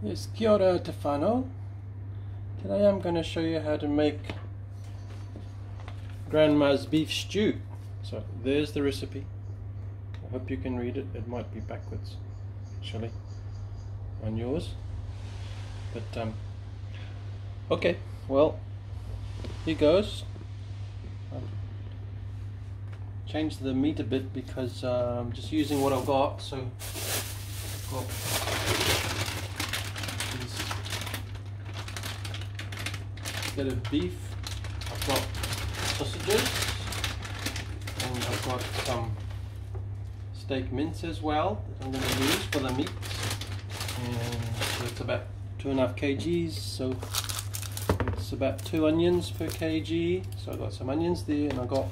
Yes, kia ora te whānau. Today I'm going to show you how to make Grandma's beef stew. So there's the recipe. I hope you can read it. It might be backwards, actually, on yours. But, um, okay, well, here goes. I've changed the meat a bit because uh, I'm just using what I've got. So, these bit of beef. I've got sausages, and I've got some steak mince as well that I'm going to use for the meat. And so it's about two and a half kgs. So it's about two onions per kg. So I've got some onions there, and I've got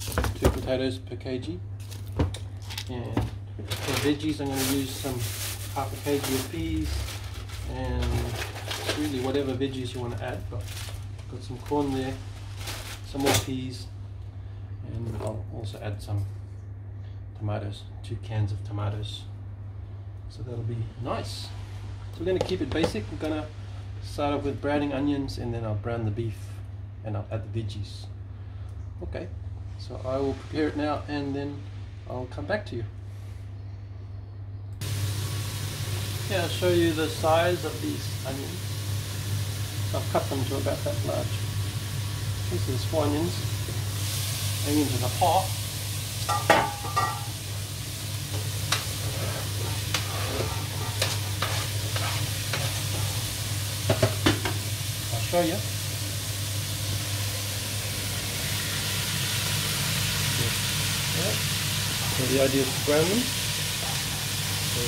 two potatoes per kg. And for veggies, I'm going to use some half a kg of peas and really whatever veggies you want to add. Got got some corn there, some more peas, and I'll also add some tomatoes, two cans of tomatoes. So that'll be nice. So we're going to keep it basic. We're going to start off with browning onions and then I'll brown the beef and I'll add the veggies. Okay, so I will prepare it now and then I'll come back to you. Yeah, I'll show you the size of these onions. I've cut them to about that large. This is four onions. Onions in the pot. I'll show you. So the idea is to brown them. So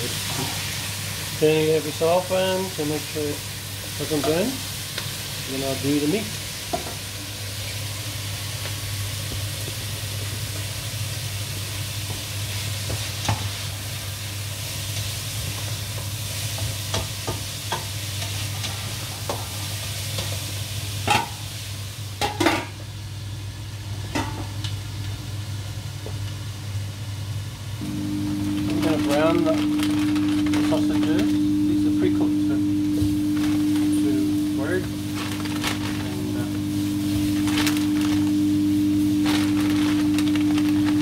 turning every so often to make sure it doesn't burn. Then I'll do the meat. I'm to brown the sausages. These are pre-cooked to, to word. And uh,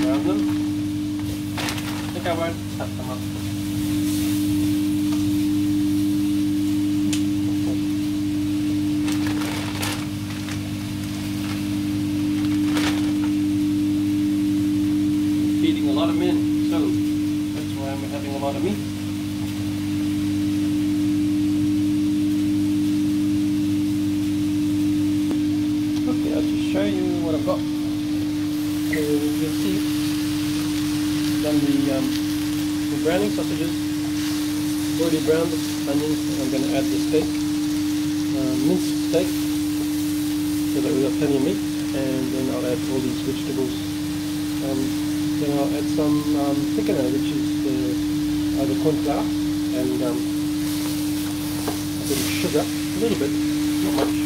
brown them. I think I won't cut them up. I'm feeding a lot of men, so that's why I'm having a lot of meat. Okay, I'll just show you what I've got. So you can see done the, um, the browning sausages. Already browned onions, I'm going to add the steak, uh, minced steak, so that we've got plenty of meat, and then I'll add all these vegetables. Um, then I'll add some um, thickener, which is the, either corn flour and um, a bit of sugar, a little bit, not much,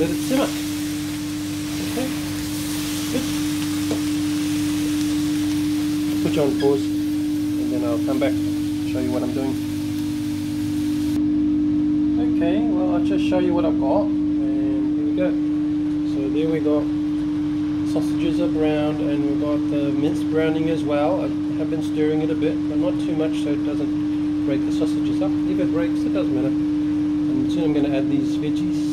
let it simmer. Okay, good. Put you on pause, and then I'll come back and show you what I'm doing. Okay, well I'll just show you what I've got, and here we go. So there we got sausages are browned and we've got the mince browning as well. I have been stirring it a bit, but not too much so it doesn't break the sausages up. If it breaks, it doesn't matter. And soon I'm going to add these veggies.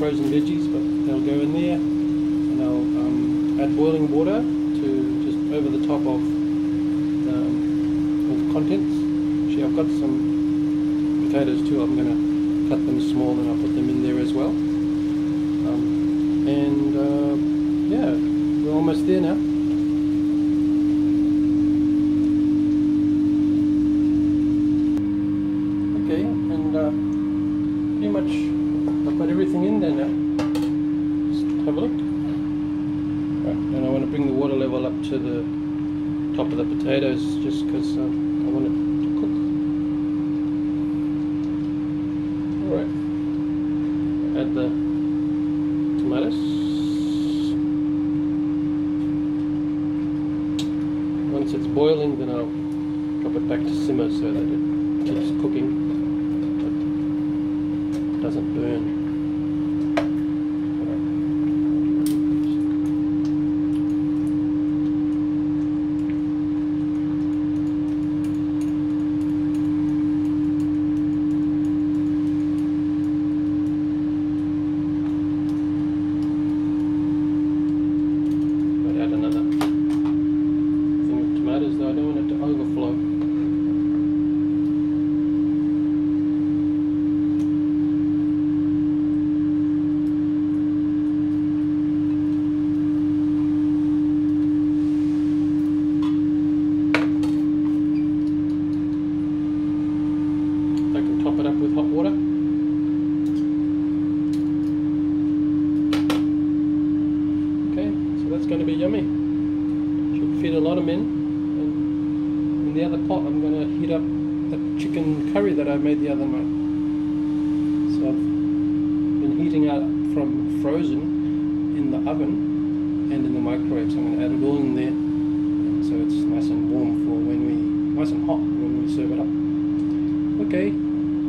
Frozen veggies, but they'll go in there. And I'll um, add boiling water to just over the top of the, all the contents. Actually, I've got some potatoes too. I'm going to cut them small and I'll put them in there as well. Um, and uh, yeah, we're almost there now. Okay, and uh, pretty much got everything in there now. Just have a look. Right, and I want to bring the water level up to the top of the potatoes just because uh, I want it to cook. Alright, add the tomatoes. Once it's boiling, then I'll drop it back to simmer so that it keeps cooking but doesn't burn. With hot water. Okay, so that's going to be yummy. Should feed a lot of men. And in the other pot, I'm going to heat up that chicken curry that I made the other night. So I've been heating up from frozen in the oven and in the microwave. So I'm going to add it all in there, so it's nice and warm for when we, nice and hot when we serve it up. Okay,